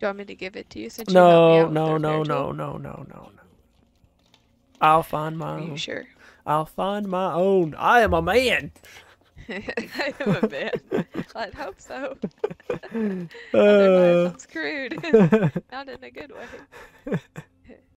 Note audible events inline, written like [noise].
Do you want me to give it to you since you helped me No, out with no, no, no, no, no, no, no. I'll find my Are you sure? I'll find my own. I am a man. [laughs] I am a man. I'd hope so. Uh, [laughs] [laughs] Otherwise, I'm uh. screwed. Not in a good way.